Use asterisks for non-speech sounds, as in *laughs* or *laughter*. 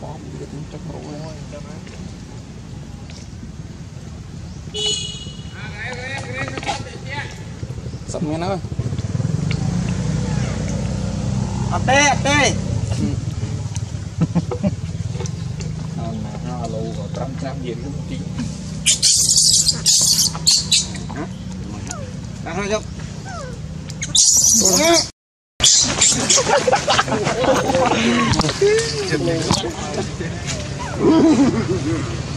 bom giật chắc rủ rồi. Sập nghe nó à tê à tê. Nó lù vào trăm trăm gì cũng tí đang hơi chốc *laughs* Thank you.